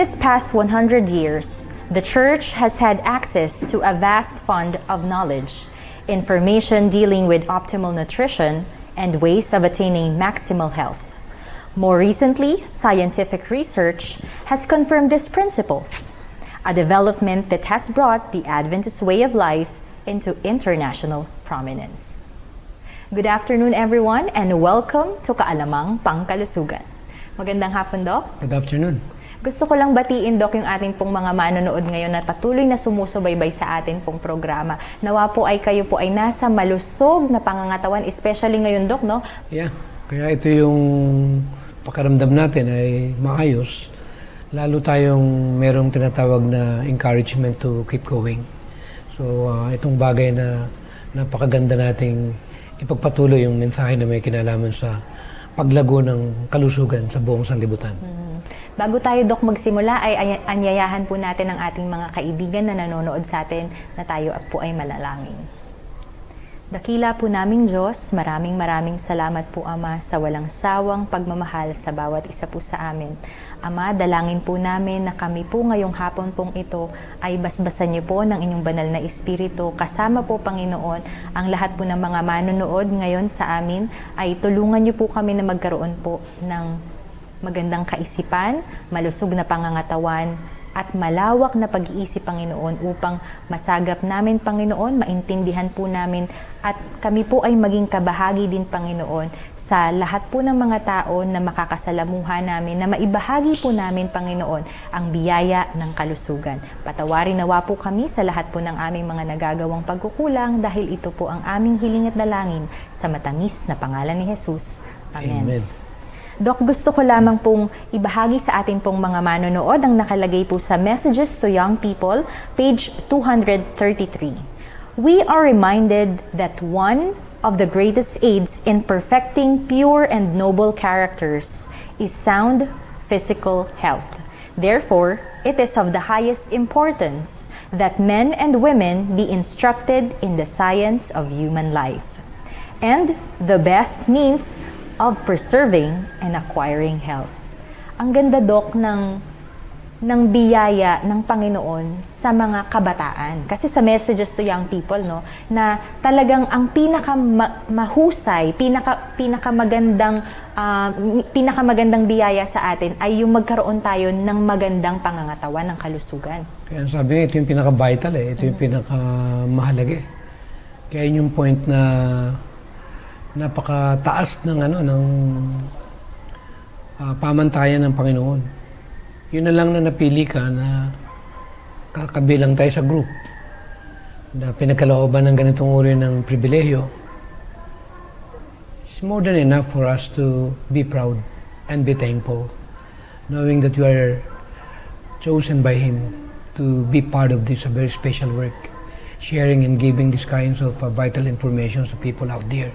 this past 100 years, the Church has had access to a vast fund of knowledge, information dealing with optimal nutrition, and ways of attaining maximal health. More recently, scientific research has confirmed these principles, a development that has brought the Adventist way of life into international prominence. Good afternoon, everyone, and welcome to Kaalamang Pangkalusugan. Magandang hapon, Doc. Good afternoon. Gusto ko lang batiin, Doc, yung ating pong mga manonood ngayon na patuloy na sumusubaybay sa atin pong programa. Nawa po ay kayo po ay nasa malusog na pangangatawan, especially ngayon, Doc, no? Yeah. Kaya ito yung pakaramdam natin ay maayos. Lalo tayong merong tinatawag na encouragement to keep going. So, uh, itong bagay na napakaganda nating ipagpatuloy yung mensahe na may kinalaman sa paglago ng kalusugan sa buong sanlibutan. Mm. Bago tayo, Dok, magsimula, ay anyayahan po natin ang ating mga kaibigan na nanonood sa atin na tayo po ay malalangin. Dakila po naming Diyos, maraming maraming salamat po Ama sa walang sawang pagmamahal sa bawat isa po sa amin. Ama, dalangin po namin na kami po ngayong hapon pong ito ay basbasan niyo po ng inyong banal na espiritu. Kasama po, Panginoon, ang lahat po ng mga manonood ngayon sa amin ay tulungan niyo po kami na magkaroon po ng magandang kaisipan, malusog na pangangatawan, at malawak na pag-iisip, Panginoon, upang masagap namin, Panginoon, maintindihan po namin at kami po ay maging kabahagi din, Panginoon, sa lahat po ng mga tao na makakasalamuha namin, na maibahagi po namin, Panginoon, ang biyaya ng kalusugan. Patawarin nawa po kami sa lahat po ng aming mga nagagawang pagkukulang dahil ito po ang aming hiling at dalangin sa matamis na pangalan ni Jesus. Amen. Amen. Dok, gusto ko lamang pong ibahagi sa atin pong mga manonood ang nakalagay po sa Messages to Young People, page 233. We are reminded that one of the greatest aids in perfecting pure and noble characters is sound physical health. Therefore, it is of the highest importance that men and women be instructed in the science of human life. And the best means of preserving and acquiring health. Ang ganda, Dok, ng, ng biyaya ng Panginoon sa mga kabataan. Kasi sa messages to young people, no, na talagang ang pinaka mahusay, pinaka pinakamagandang uh, pinakamagandang biyaya sa atin ay yung magkaroon tayo ng magandang pangangatawan ng kalusugan. Kaya sabi ito yung pinaka-vital eh. Ito yung mm-hmm. pinaka-mahalaga eh. Kaya yun yung point na napakataas ng ano ng uh, pamantayan ng Panginoon. Yun na lang na napili ka na kakabilang tayo sa group na pinagkalooban ng ganitong uri ng pribilehyo. It's more than enough for us to be proud and be thankful knowing that you are chosen by Him to be part of this very special work, sharing and giving these kinds of uh, vital information to people out there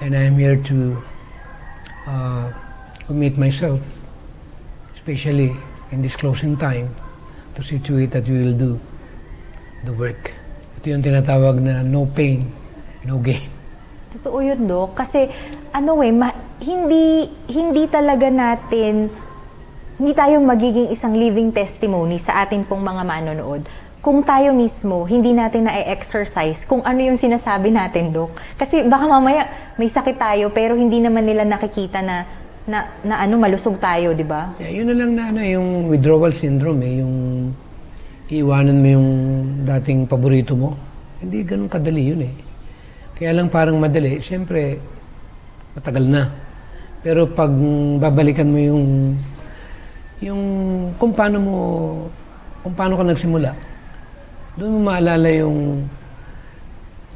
and I'm here to uh, commit myself, especially in this closing time, to it that we will do the work. Ito yung tinatawag na no pain, no gain. Totoo yun, Dok. Kasi, ano eh, ma- hindi, hindi talaga natin, hindi tayo magiging isang living testimony sa ating pong mga manonood kung tayo mismo hindi natin na-exercise kung ano yung sinasabi natin, Dok. Kasi baka mamaya may sakit tayo pero hindi naman nila nakikita na na, na ano malusog tayo, di ba? Yeah, yun na lang na ano, yung withdrawal syndrome eh, yung iiwanan mo yung dating paborito mo. Hindi ganun kadali yun eh. Kaya lang parang madali, siyempre matagal na. Pero pag babalikan mo yung yung kung paano mo kung paano ka nagsimula, doon mo maalala yung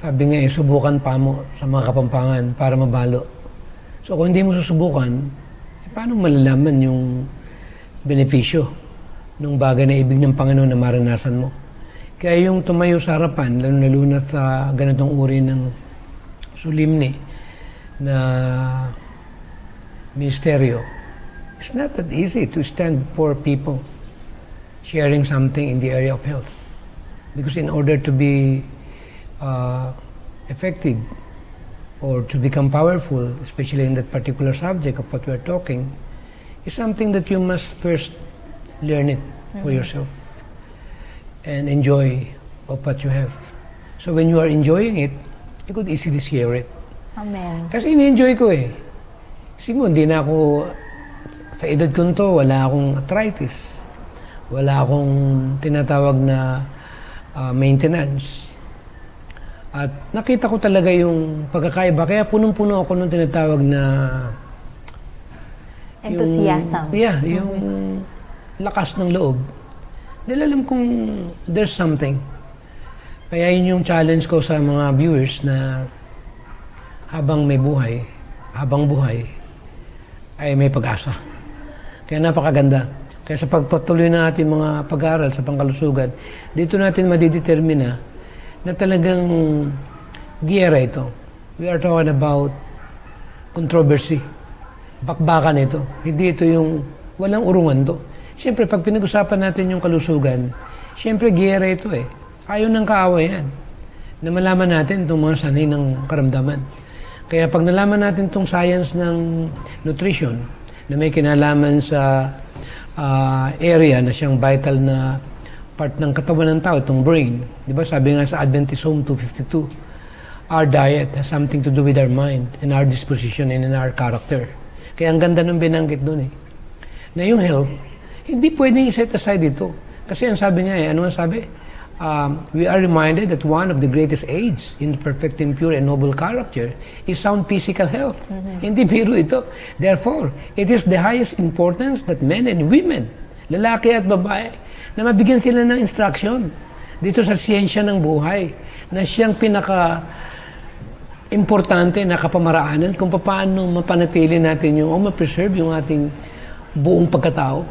sabi nga eh, subukan pa mo sa mga kapampangan para mabalo. So kung hindi mo susubukan, eh, paano malalaman yung benepisyo ng bagay na ibig ng Panginoon na maranasan mo? Kaya yung tumayo sa harapan, lalo na sa ganitong uri ng sulimni na ministeryo, it's not that easy to stand for people sharing something in the area of health. Because in order to be uh, effective or to become powerful, especially in that particular subject of what we are talking, is something that you must first learn it for yourself and enjoy of what you have. So when you are enjoying it, you could easily share it. Amen. Kasi ini-enjoy ko eh. Kasi mo, hindi na ako, sa edad ko to, wala akong arthritis. Wala akong tinatawag na ah, maintenance. At nakita ko talaga yung pagkakaiba. Kaya punong-puno ako nung tinatawag na... Enthusiasm. Yung, yeah, yung lakas ng loob. Dahil alam kong there's something. Kaya yun yung challenge ko sa mga viewers na habang may buhay, habang buhay, ay may pag-asa. Kaya napakaganda. Kaya sa pagpatuloy na ating mga pag-aaral sa pangkalusugan, dito natin madidetermina na talagang giyera ito. We are talking about controversy. Bakbakan ito. Hindi ito yung walang urungan to. Siyempre, pag pinag-usapan natin yung kalusugan, siyempre giyera ito eh. Ayaw ng kaaway yan. Na malaman natin itong mga sanay ng karamdaman. Kaya pag nalaman natin itong science ng nutrition, na may kinalaman sa ah, area na siyang vital na part ng katawan ng tao, itong brain. Di ba sabi nga sa Adventist Home 252, our diet has something to do with our mind and our disposition and in our character. Kaya ang ganda ng binanggit doon eh. Na yung health, hindi pwedeng i-set aside ito. Kasi ang sabi niya eh, ano ang sabi? Um, we are reminded that one of the greatest aids in perfecting pure and noble character is sound physical health. Hindi biro ito. Therefore, it is the highest importance that men and women, lalaki at babae, na mabigyan sila ng instruction dito sa siyensya ng buhay na siyang pinaka importante na kapamaraanan kung paano mapanatili natin yung o ma-preserve yung ating buong pagkatao.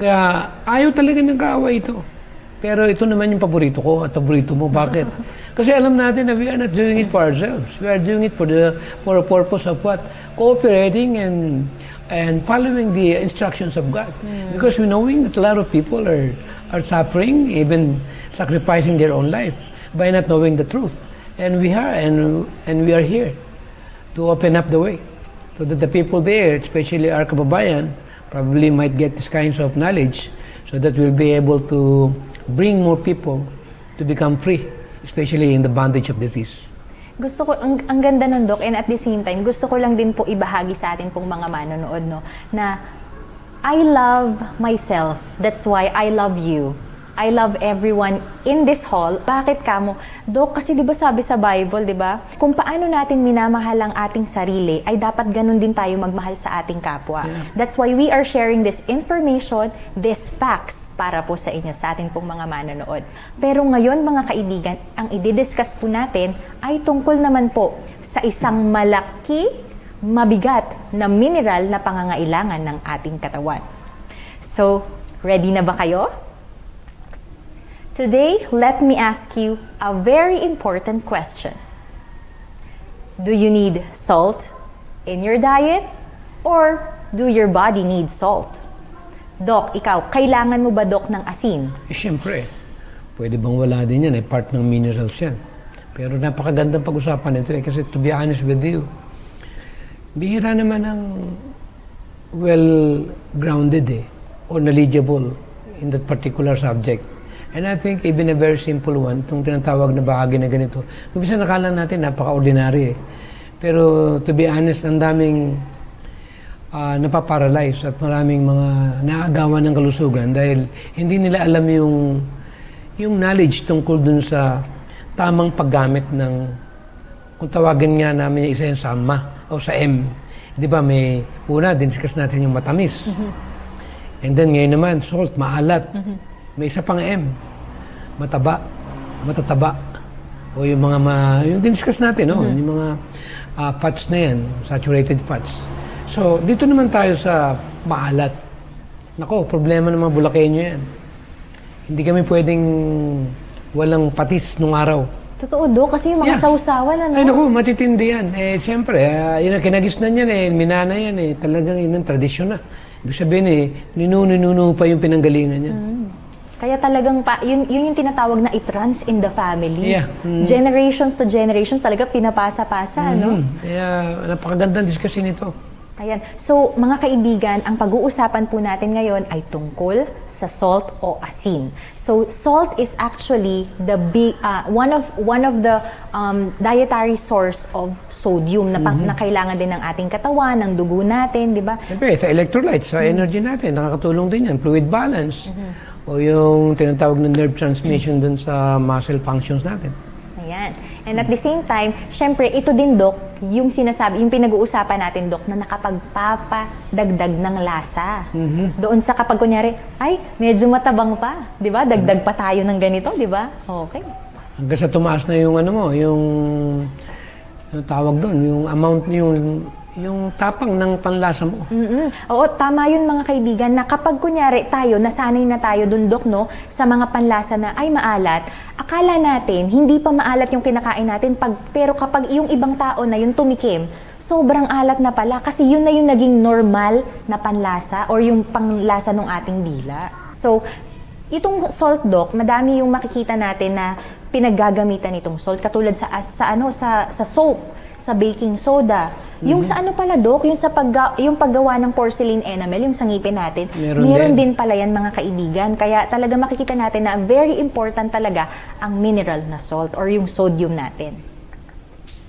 Kaya ayaw talaga ng kaaway ito. Pero ito naman yung paborito ko at paborito mo. Bakit? Kasi alam natin na we are not doing it for ourselves. We are doing it for the for a purpose of what? Cooperating and and following the instructions of God. Because we knowing that a lot of people are are suffering, even sacrificing their own life by not knowing the truth. And we are and and we are here to open up the way so that the people there, especially our kababayan, probably might get these kinds of knowledge so that we'll be able to bring more people to become free, especially in the bondage of disease. Gusto ko, ang, ang ganda nun, Dok, and at the same time, gusto ko lang din po ibahagi sa atin pong mga manonood, no, na I love myself. That's why I love you. I love everyone in this hall. Bakit kamo? Dok, kasi 'di ba sabi sa Bible, 'di ba? Kung paano natin minamahal ang ating sarili, ay dapat ganun din tayo magmahal sa ating kapwa. That's why we are sharing this information, these facts para po sa inyo, sa ating pong mga manonood. Pero ngayon, mga kaibigan, ang i-discuss po natin ay tungkol naman po sa isang malaki, mabigat na mineral na pangangailangan ng ating katawan. So, ready na ba kayo? Today, let me ask you a very important question. Do you need salt in your diet or do your body need salt? Dok, ikaw, kailangan mo ba dok ng asin? Eh, siyempre, pwede bang wala din yan? Eh, part ng minerals yan. Pero napakagandang pag-usapan ito eh. Kasi to be honest with you, bihira naman ang well-grounded eh, or knowledgeable in that particular subject. And I think even a very simple one, itong tinatawag na bahagi na ganito, kung bisa nakala natin napaka-ordinary eh. Pero to be honest, ang daming uh, napaparalyze at maraming mga naagawan ng kalusugan dahil hindi nila alam yung yung knowledge tungkol dun sa tamang paggamit ng kung tawagin nga namin yung isa yung sa ma o sa M. Di ba may una, diniscuss natin yung matamis. And then ngayon naman, salt, maalat. May isa pang M. Mataba, matataba. O yung mga, ma, yung diniscuss natin, no? yung mga ah, fats na yan, saturated fats. So, dito naman tayo sa maalat. Nako, problema ng mga Bulakenyo yan. Hindi kami pwedeng walang patis nung araw. Totoo, Dok, kasi yung mga Yeah. sausawan, ano? Ay, naku, matitindi yan. Eh, siyempre, ah, yun ang kinagisnan yan eh, minana yan eh. Talagang yun ang tradisyon na. Ibig sabihin eh, ninuno-nuno pa yung pinanggalingan niya. Kaya talagang, pa, yun, yun yung tinatawag na it runs in the family. Yeah. Mm. Generations to generations, talaga pinapasa-pasa, ano? Mm, Kaya napakagandang discussion ito. Ayan. So, mga kaibigan, ang pag-uusapan po natin ngayon ay tungkol sa salt o asin. So, salt is actually the big, uh, one of one of the um, dietary source of sodium na, pang- na kailangan din ng ating katawan, ng dugo natin, di ba? Siyempre, sa electrolytes, sa energy natin, nakakatulong din yan. Fluid balance. O yung tinatawag na nerve transmission dun sa muscle functions natin. Ayan. And at the same time, syempre, ito din, Dok, yung sinasabi, yung pinag-uusapan natin, Dok, na nakapagpapadagdag ng lasa. Doon sa kapag kunyari, ay, medyo matabang pa. Di ba? Dagdag pa tayo ng ganito, di ba? Okay. Hanggang sa tumaas na yung ano mo, yung, yung tawag doon, yung amount, yung, yung tapang ng panlasa mo. mm Oo, tama yun mga kaibigan na kapag kunyari tayo, nasanay na tayo dundok no, sa mga panlasa na ay maalat, akala natin hindi pa maalat yung kinakain natin, pag, pero kapag yung ibang tao na yung tumikim, sobrang alat na pala kasi yun na yung naging normal na panlasa or yung panlasa ng ating dila. So, itong salt doc, madami yung makikita natin na pinaggagamitan itong salt katulad sa sa ano sa sa soap, sa baking soda. Yung sa ano pala doc, yung sa pagga, yung paggawa ng porcelain enamel, yung sa ngipin natin, Meron din din. pala yan mga kaibigan. Kaya talaga makikita natin na very important talaga ang mineral na salt or yung sodium natin.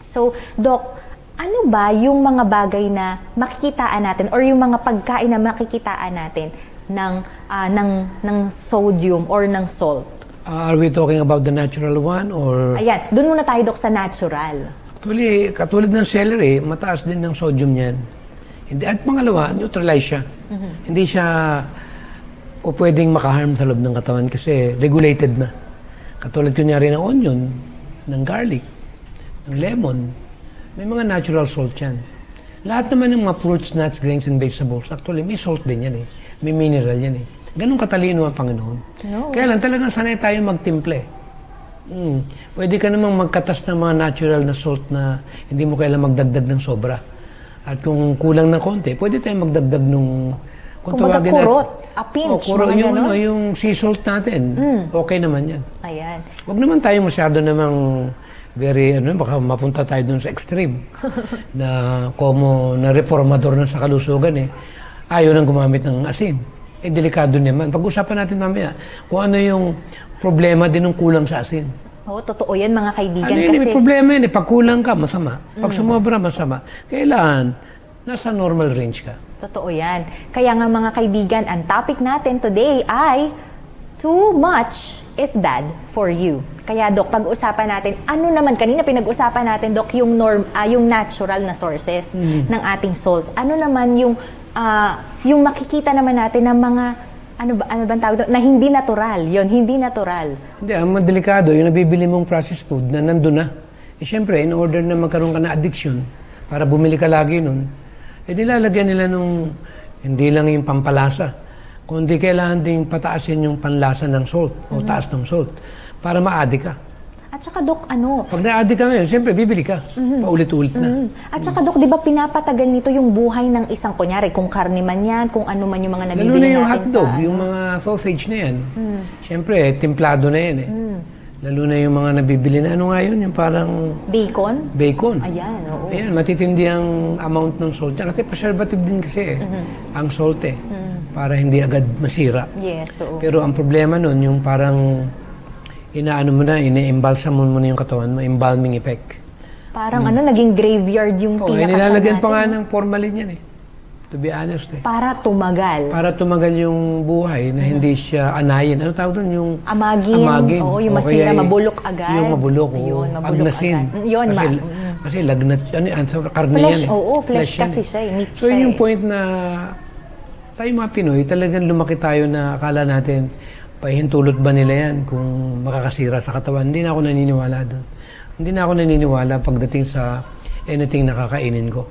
So, Doc, ano ba yung mga bagay na makikitaan natin or yung mga pagkain na makikitaan natin ng ah, ng ng sodium or ng salt? Uh, are we talking about the natural one or... Ayan, doon muna tayo Doc sa natural. Actually, katulad ng celery, mataas din ng sodium niyan. Hindi, at pangalawa, neutralize siya. Hindi siya o pwedeng makaharm sa loob ng katawan kasi regulated na. Katulad kunyari ng onion, ng garlic, ng lemon, may mga natural salt yan. Lahat naman ng mga fruits, nuts, grains, and vegetables, actually may salt din yan eh. May mineral yan eh. Ganun katalino ang Panginoon. No. Kaya lang talagang sanay tayo magtimple. Mm. Pwede ka namang magkatas ng mga natural na salt na hindi mo kailangan magdagdag ng sobra. At kung kulang ng konti, pwede tayong magdagdag nung Kung magkakurot, a pinch, oh, kuro, yung, ano, yung sea salt natin, okay naman yan. Ayan. Huwag naman tayo masyado namang very, ano, baka mapunta tayo dun sa extreme. na como na reformador na sa kalusugan eh, ayaw nang gumamit ng asin. Eh, delikado naman. Pag-usapan natin mamaya kung ano yung problema din ng kulang sa asin. Oo, totoo yan mga kaibigan Ano yun, kasi may problema yun eh. Pag kulang ka, masama. Pag sumobra, masama. Kailangan, nasa normal range ka. Totoo yan. Kaya nga mga kaibigan, ang topic natin today ay too much is bad for you. Kaya Dok, pag-usapan natin, ano naman, kanina pinag-usapan natin Dok, yung, norm, ah, yung natural na sources ng ating salt. Ano naman yung, ah, yung makikita naman natin ng mga, ano ba, ano bang tawag doon? Na hindi natural. yon hindi natural. Hindi, ang madelikado, yung nabibili mong processed food na nandun na. Eh, syempre, in order na magkaroon ka na addiction, para bumili ka lagi nun, eh, nilalagyan nila nung, hindi lang yung pampalasa, kundi kailangan ding pataasin yung panlasa ng salt, o taas ng salt, para ma-addict ka. At saka Dok, ano, Pag na-addict ka ngayon, syempre, bibili ka. Paulit-ulit na. Mm. At saka, Dok, di ba pinapatagal nito yung buhay ng isang, kunyari, kung karne man yan, kung ano man yung mga Lalo nabibili na yung natin hotdog, sa... ano. yung mga sausage na yan. Siyempre, templado na yan eh. Lalo na yung mga nabibili na, ano nga yun, yung parang Bacon? bacon. Ayan, oo. Ayan, matitindi ang amount ng salt niya. Kasi preservative din kasi eh, ang salt eh. Para hindi agad masira. Yes, oo. Pero ang problema nun, yung parang inaano mo na, ina-embalsam mo na yung katawan mo, embalming effect. Parang ano, naging graveyard yung Oh, pinaka nilalagyan pa nga ng formalin yan eh. To be honest eh. Para tumagal. Para tumagal yung buhay na hindi siya anayin. Ano tawag doon? Yung Amagin. amagin. Oo, yung O masira, kaya mabulok agad. Yung mabulok. Ayun, mabulok Agnasin. agad. Mm, yun, kasi, ma- mm. kasi lagnat, ano sa karne Flesh, yan eh. oo, flesh yan kasi eh. siya eh, meat So siya yung eh. point na tayo mga Pinoy, talagang lumaki tayo na akala natin, pahintulot ba nila yan kung makakasira sa katawan. Hindi na ako naniniwala doon. Hindi na ako naniniwala pagdating sa anything na kakainin ko.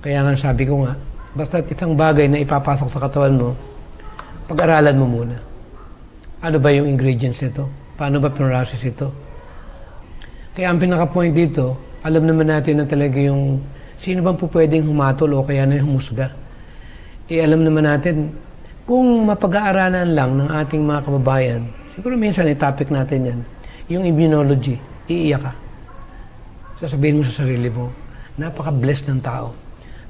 Kaya nga sabi ko nga, basta isang bagay na ipapasok sa katawan mo, pag-aralan mo muna. Ano ba yung ingredients nito? Paano ba pinrocess ito? Kaya ang pinaka-point dito, alam naman natin na talaga yung sino bang po humatol o kaya na humusga. Eh alam naman natin, kung mapag-aaralan lang ng ating mga kababayan, siguro minsan i-topic natin yan, yung immunology, iiyak ka. Sasabihin mo sa sarili mo, napaka-blessed ng tao.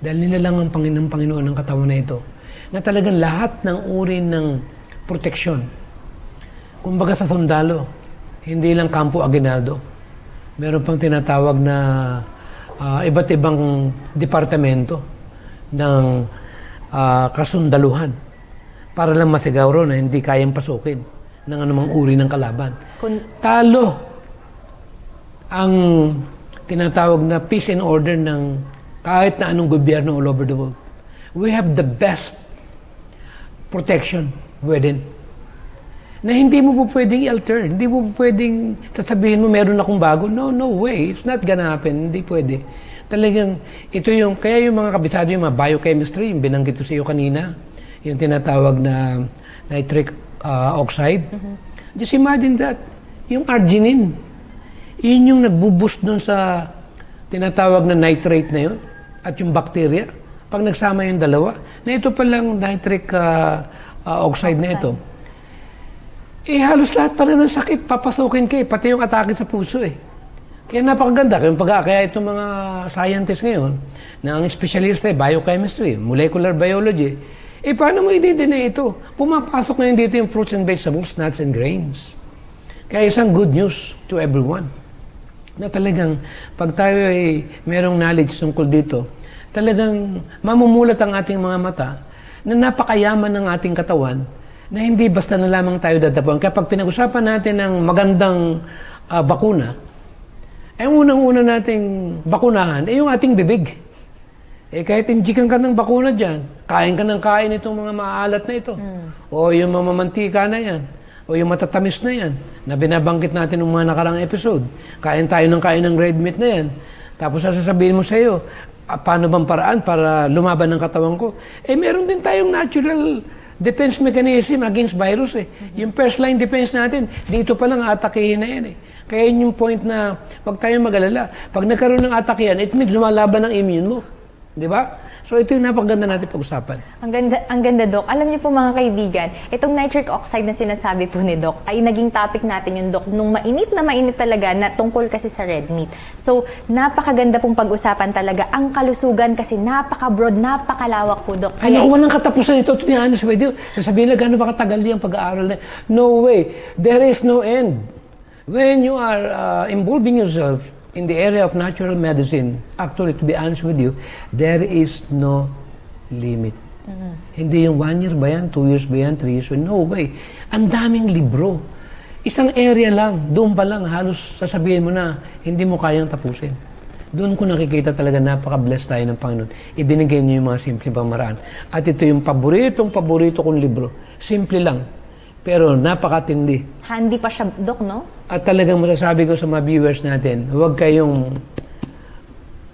Dahil nilalang ang Panginoon, Panginoon ng katawan na ito. Na talagang lahat ng uri ng proteksyon. Kumbaga sa sundalo, hindi lang kampo aginaldo. Meron pang tinatawag na ah, iba't ibang departamento ng ah, kasundaluhan para lang masiguro na hindi kayang pasukin ng anumang uri ng kalaban. Kun- Talo ang tinatawag na peace and order ng kahit na anong gobyerno all over the world. We have the best protection within. Na hindi mo po pwedeng i-alter. Hindi mo po pwedeng sasabihin mo meron akong bago. No, no way. It's not gonna happen. Hindi pwede. Talagang ito yung, kaya yung mga kabisado yung mga biochemistry, yung binanggit ko sa iyo kanina, yung tinatawag na nitric uh, oxide. Just imagine that. Yung arginine. Yun yung nagbuboost dun sa tinatawag na nitrate na yun at yung bacteria. Pag nagsama yung dalawa, na ito palang nitric uh, uh, oxide, na ito, eh halos lahat pala ng sakit, papasukin ka eh, pati yung atake sa puso eh. Kaya napakaganda, kaya, pag, kaya itong mga scientists ngayon, na ang specialista eh, biochemistry, molecular biology, eh paano mo i-deny ito? Pumapasok ngayon dito yung fruits and vegetables, nuts and grains. Kaya isang good news to everyone na talagang pag tayo ay merong knowledge tungkol dito, talagang mamumulat ang ating mga mata na napakayaman ng ating katawan na hindi basta na lamang tayo dadapuan. Kaya pag pinag-usapan natin ng magandang ah, bakuna, ang unang-una nating bakunahan ay yung ating bibig. Eh kahit injikan ka ng bakuna dyan, kain ka ng kain itong mga maalat na ito. O yung mamamantika na yan. O yung matatamis na yan. Na binabanggit natin ng mga nakarang episode. Kain tayo ng kain ng red meat na yan. Tapos sasabihin mo sa iyo, "Ah, paano bang paraan para lumaban ng katawan ko? Eh meron din tayong natural defense mechanism against virus eh. Yung first line defense natin, dito pa lang atakehin na yan eh. Kaya yun yung point na wag tayong mag-alala. Pag nagkaroon ng atake yan, it means lumalaban ang immune mo. Di ba? So ito yung napakaganda natin pag-usapan. Ang ganda, ang ganda, Doc. Alam niyo po mga kaibigan, itong nitric oxide na sinasabi po ni Doc ay naging topic natin yung Doc nung mainit na mainit talaga na tungkol kasi sa red meat. So, napakaganda pong pag-usapan talaga. Ang kalusugan kasi napaka-broad, napakalawak po, Doc. Ay, naku, walang katapusan ito. To be honest with you, sasabihin na gano'n ba katagal yung pag-aaral na No way. There is no end. When you are uh, involving yourself in the area of natural medicine, actually, to be honest with you, there is no limit. Hindi yung one year ba yan, two years ba yan, three years ba No way. Ang daming libro. Isang area lang, doon pa lang, halos sasabihin mo na, hindi mo kayang tapusin. Doon ko nakikita talaga napaka-blessed tayo ng Panginoon. Ibinigay niyo yung mga simple pamaraan. At ito yung paboritong paborito kong libro. Simple lang, pero napakatindi. Handy pa siya, Doc, no? At talagang masasabi ko sa mga viewers natin, huwag kayong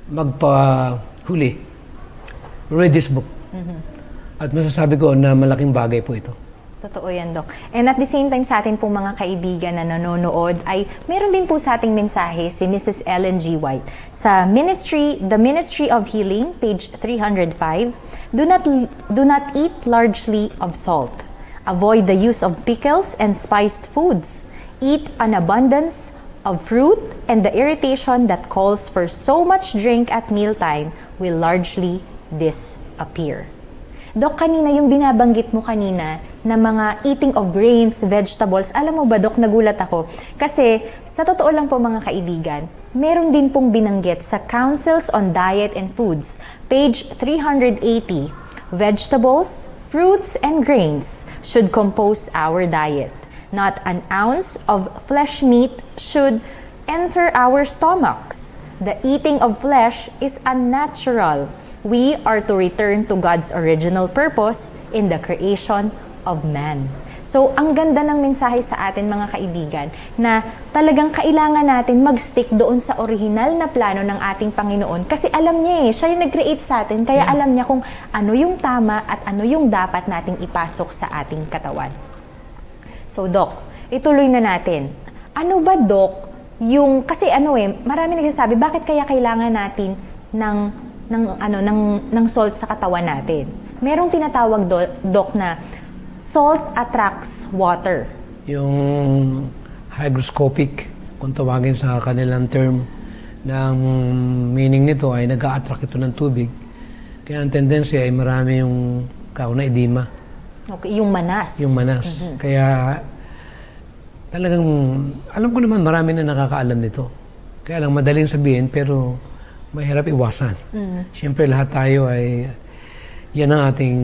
magpahuli. Read this book. At masasabi ko na malaking bagay po ito. Totoo yan, Doc. And at the same time sa atin pong mga kaibigan na nanonood ay meron din po sa ating mensahe si Mrs. Ellen G. White. Sa Ministry, The Ministry of Healing, page 305, do not, do not eat largely of salt. Avoid the use of pickles and spiced foods. Eat an abundance of fruit and the irritation that calls for so much drink at mealtime will largely disappear. Dok, kanina yung binabanggit mo kanina na mga eating of grains, vegetables, alam mo ba, Dok, nagulat ako. Kasi, sa totoo lang po mga kaibigan, meron din pong binanggit sa Councils on Diet and Foods, page 380, vegetables, fruits, and grains should compose our diet. Not an ounce of flesh meat should enter our stomachs. The eating of flesh is unnatural. We are to return to God's original purpose in the creation of man. So, ang ganda ng mensahe sa atin mga kaibigan na talagang kailangan natin mag-stick doon sa original na plano ng ating Panginoon kasi alam niya eh, siya yung nag-create sa atin kaya alam niya kung ano yung tama at ano yung dapat nating ipasok sa ating katawan. So, Doc, ituloy na natin. Ano ba, Doc, yung, kasi ano eh, marami nagsasabi, bakit kaya kailangan natin ng, ng, ano, ng, ng salt sa katawan natin? Merong tinatawag, do, Doc, na salt attracts water. Yung hygroscopic, kung tawagin sa kanilang term, ng meaning nito ay nag attract ito ng tubig. Kaya ang tendency ay marami yung kauna edema, Okay, yung manas. yung manas. Kaya talagang, alam ko naman marami na nakakaalam nito. Kaya lang madaling sabihin pero mahirap iwasan. Mm. Siyempre lahat tayo ay, yan ang ating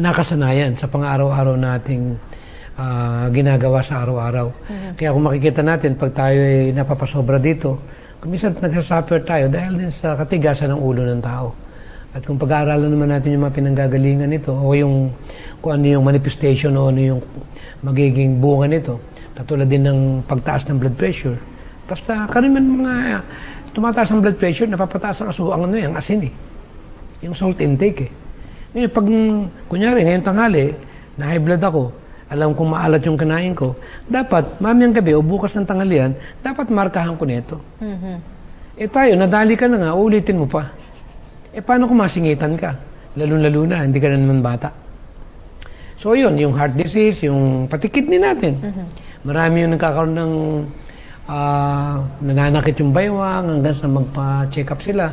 nakasanayan sa pang-araw-araw nating ah, ginagawa sa araw-araw. Kaya kung makikita natin, pag tayo ay napapasobra dito, kumisan nagsasuffer tayo dahil din sa katigasan ng ulo ng tao. At kung pag-aaralan naman natin yung mga pinanggagalingan nito, o yung kung ano yung manifestation o ano yung magiging bunga nito, katulad din ng pagtaas ng blood pressure. Basta karamihan mga tumataas ang blood pressure, napapataas ang aso, ang ano eh, ang asin eh. Yung salt intake eh. Ngayon, pag, kunyari, ngayon tanghali, na high blood ako, alam kong maalat yung kinain ko, dapat, mamayang gabi o bukas ng tanghalian, dapat markahan ko nito. Mhm. Eh tayo, nadali ka na nga, ulitin mo pa. Eh paano kung masingitan ka? Lalo-lalo na, hindi ka na naman bata. So yun, yung heart disease, yung pati kidney natin. Marami yung nagkakaroon ng ah, nananakit yung baywang hanggang sa magpa-check up sila.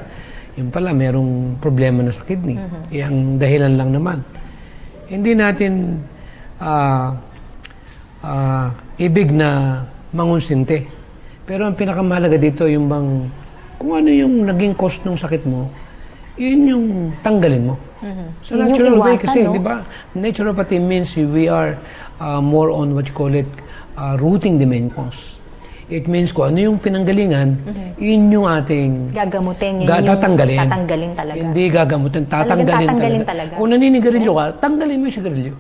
Yung pala, merong problema na sa kidney. Eh, ang dahilan lang naman. Hindi natin ah, ah, ibig na mangunsinte. Pero ang pinakamahalaga dito, yung bang, kung ano yung naging cause ng sakit mo, yun yung tanggalin mo. So Yun natural way iwasan, kasi, no? di ba? Naturopathy means we are uh, more on what you call it, uh, rooting the main cause. It means kung ano yung pinanggalingan, yun yung ating Gagamutin, yun Ga- yung tatanggalin. tatanggalin talaga. Hindi gagamutin, tatanggalin, tatanggalin talaga. talaga. Kung naninigarilyo ka, tanggalin mo yung sigarilyo.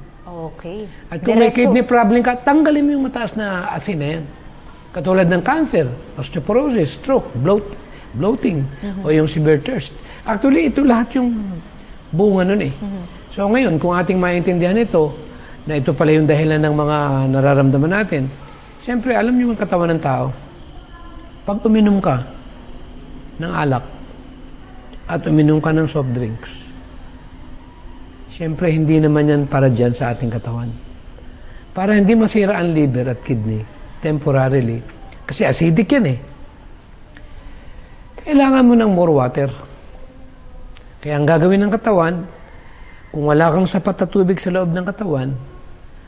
Okay. At kung may Diretso. kidney problem ka, tanggalin mo yung mataas na asin na yan. Katulad ng cancer, osteoporosis, stroke, bloat, bloating, Mhm. o yung severe thirst. Actually, ito lahat yung bunga nun eh. Mhm. So ngayon, kung ating maintindihan ito, na ito pala yung dahilan ng mga nararamdaman natin, siyempre, alam niyo ang katawan ng tao, pag uminom ka ng alak at uminom ka ng soft drinks, Siyempre, hindi naman yan para dyan sa ating katawan. Para hindi masira ang liver at kidney temporarily. Kasi acidic yan eh. Kailangan mo ng more water. Kaya ang gagawin ng katawan, kung wala kang sapat na tubig sa loob ng katawan,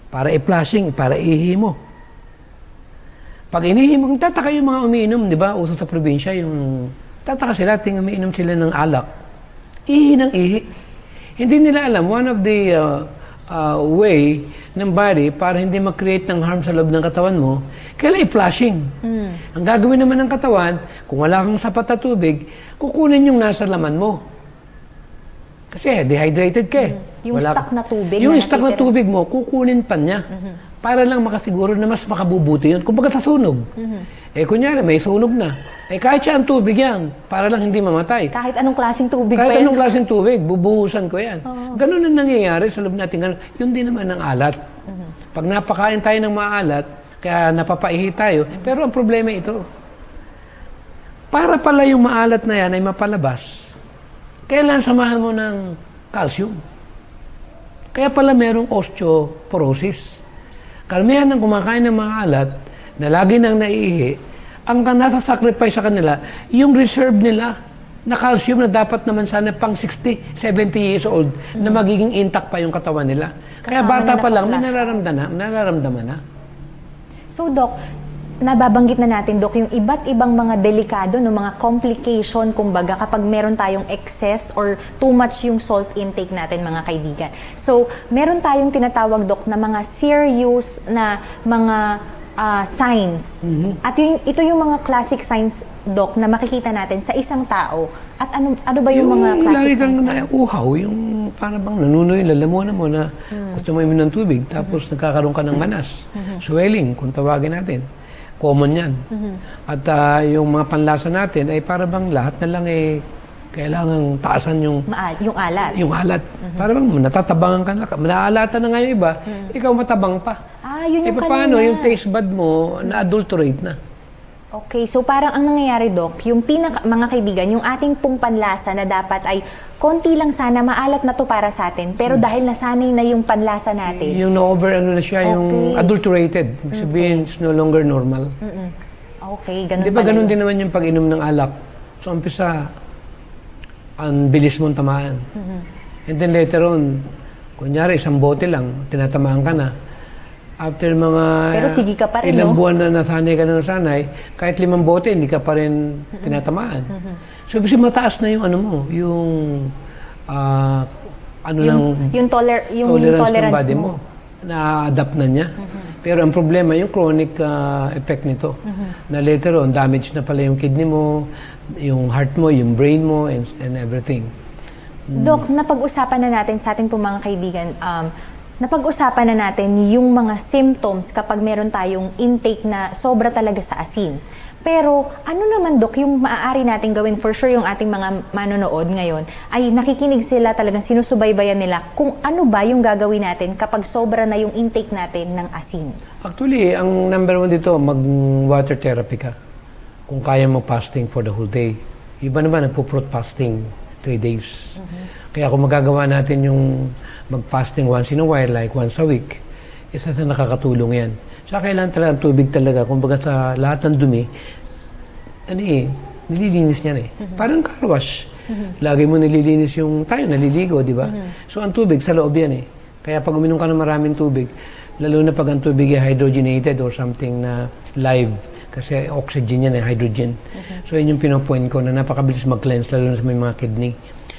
para i-flushing, para ihi mo. Pag inihi mo, tataka yung mga umiinom, di ba? Uso sa probinsya, yung tataka sila, ting umiinom sila ng alak. Ihi ng ihi. Hindi nila alam, one of the uh, uh, way ng body para hindi mag-create ng harm sa loob ng katawan mo, kailangan i-flushing. Ang gagawin naman ng katawan, kung wala kang sapat na tubig, kukunin yung nasa laman mo. Kasi dehydrated ka eh. Yung Wala stock ka- na tubig Yung na stock na tubig mo, kukunin pa niya. Para lang makasiguro na mas makabubuti yun. Kumbaga sa sunog. Eh kunyari, may sunog na. Eh kahit siya ang tubig yan, para lang hindi mamatay. Kahit anong klaseng tubig Kahit pa yan. anong klaseng tubig, bubuhusan ko yan. Ganun ang nangyayari sa loob natin. Ganun. Yun din naman ang alat. Pag napakain tayo ng maalat, kaya napapaihi tayo, pero ang problema ito, para pala yung maalat na yan ay mapalabas, kailangan samahan mo ng calcium. Kaya pala merong osteoporosis. Karamihan ng kumakain ng maalat na lagi nang naiihi, ang nasa sacrifice sa kanila, yung reserve nila na calcium na dapat naman sana pang 60, 70 years old na magiging intact pa yung katawan nila. Kaya Kasama bata na pa lang, may nararamdaman na, nararamdaman na. So, Doc, nababanggit na natin, Doc, yung iba't ibang mga delikado, no, mga complication, kumbaga, kapag meron tayong excess or too much yung salt intake natin, mga kaibigan. So, meron tayong tinatawag, Doc, na mga serious na mga ah, signs. At yung, ito yung mga classic signs, Doc, na makikita natin sa isang tao. At ano, ano ba yung, mga classic lagi kang signs? na- nauuhaw, yung para bang nanunoy, lalamunan mo na Hmm. gusto mo ng tubig, tapos nagkakaroon ka ng manas, swelling, kung tawagin natin. Common yan. Hmm. At ah, yung mga panlasa natin ay para bang lahat na lang eh kailangan taasan yung Maal, yung alat. yung halat. Mhm. Para bang natatabangan ka na. Naalata na nga yung iba, ikaw matabang pa. Ah, yun Eh yung paano kanina. yung taste bud mo na adulterate na? Okay, so parang ang nangyayari, Doc, yung pinaka, mga kaibigan, yung ating pong panlasa na dapat ay konti lang sana, maalat na to para sa atin. Pero Hmm. dahil nasanay na yung panlasa natin, Yung na-over ano na siya, yung Okay. adulterated. Ibig Sabihin, it's no longer normal. okay, ganun Di ba ganun yun. din naman yung pag-inom ng alak? So, umpisa, ang bilis mong tamaan. And then later on, kunyari isang bote lang, tinatamaan ka na. After mga Pero sige ka pa rin, ilang no? buwan na nasanay ka na nasanay, kahit limang bote, hindi ka pa rin tinatamaan. So, kasi mataas na yung ano mo, yung ah, ano ng Yung, yung, toler, yung tolerance, tolerance, ng body mo. mo. Na-adapt na niya. Pero ang problema, yung chronic ah, effect nito. Na later on, damage na pala yung kidney mo, yung heart mo, yung brain mo, and, and everything. Dok, napag-usapan na natin sa ating po mga kaibigan, um, napag-usapan na natin yung mga symptoms kapag meron tayong intake na sobra talaga sa asin. Pero ano naman, Dok, yung maaari natin gawin, for sure yung ating mga manonood ngayon, ay nakikinig sila talagang sinusubaybayan nila kung ano ba yung gagawin natin kapag sobra na yung intake natin ng asin. Actually, ang number one dito, mag-water therapy ka. Kung kaya mo fasting for the whole day. Iba naman, nagpo-fruit fasting, three days. Kaya kung magagawa natin yung mag-fasting once in a while, like once a week, isa sa nakakatulong yan. Sa kailangan talaga tubig talaga, kumbaga sa lahat ng dumi, ano eh, nililinis niyan eh. Parang car wash. Lagi mo nililinis yung tayo, naliligo, di ba? So ang tubig sa loob yan eh. Kaya pag uminom ka ng maraming tubig, lalo na pag ang tubig ay hydrogenated or something na live, kasi oxygen yan eh, hydrogen. So yun yung pinopoint ko na napakabilis mag-cleanse, lalo na sa may mga kidney,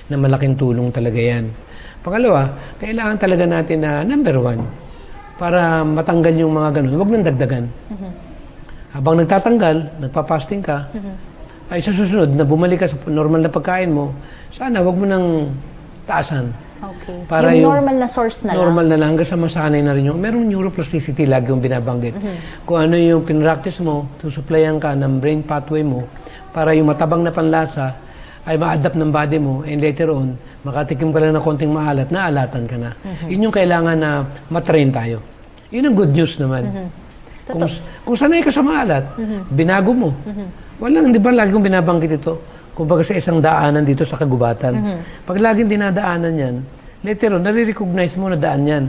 na malaking tulong talaga yan. Pangalawa, kailangan talaga natin na number one, para matanggal yung mga ganun, huwag nang dagdagan. Habang nagtatanggal, nagpa-fasting ka, ay sa susunod na bumalik ka sa normal na pagkain mo, sana wag mo nang taasan. Okay. Para yung, yung normal na source na Normal na lang hanggang sa masanay na rin yung, merong neuroplasticity lagi yung binabanggit. Kung ano yung pinractice mo, susuplayan ka ng brain pathway mo, para yung matabang na panlasa ay ma-adapt ng body mo and later on, makatikim ka lang ng konting maalat, naalatan ka na. Yun yung kailangan na matrain tayo. Yun ang good news naman. Kung, kung sanay ka sa maalat, binago mo. Walang, di ba lagi kong binabanggit ito? Kumbaga sa isang daanan dito sa kagubatan. Pag laging dinadaanan yan, later on, nare-recognize mo na daan yan.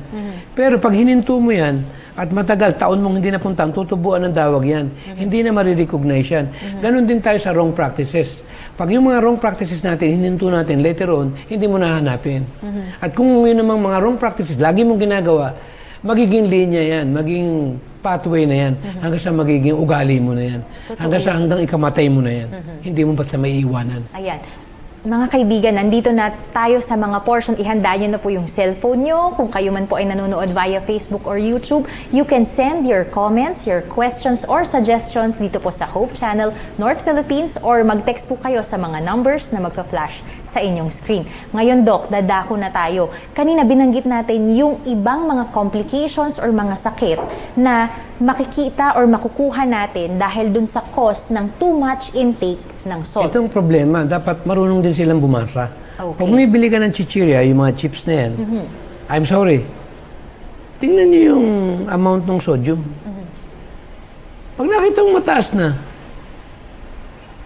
Pero pag hininto mo yan, at matagal, taon mong hindi napuntahan, tutubuan ng dawag yan. Hindi na marirecognize yan. Ganon din tayo sa wrong practices. Pag yung mga wrong practices natin, hininto natin, later on, hindi mo nahanapin. At kung yun namang mga wrong practices, lagi mong ginagawa, magiging linya yan, magiging pathway na yan, hanggang sa magiging ugali mo na yan. Hanggang sa hanggang ikamatay mo na yan. Hindi mo basta maiiwanan. Ayan. Mga kaibigan, nandito na tayo sa mga portion. Ihanda nyo na po yung cellphone nyo. Kung kayo man po ay nanonood via Facebook or YouTube, you can send your comments, your questions, or suggestions dito po sa Hope Channel North Philippines or mag-text po kayo sa mga numbers na magpa-flash sa inyong screen. Ngayon, Doc, dadako na tayo. Kanina binanggit natin yung ibang mga complications or mga sakit na makikita or makukuha natin dahil dun sa cause ng too much intake ng salt. Itong problema, dapat marunong din silang bumasa. Okay. Kung bumibili ka ng chichirya, yung mga chips na yan, I'm sorry, tingnan niyo yung amount ng sodium. Pag nakita mo mataas na,